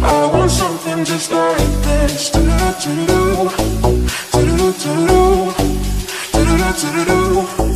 I want something just like this. Do-do-do-do-do. Do-do-do-do-do. Oh.